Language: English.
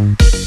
sound.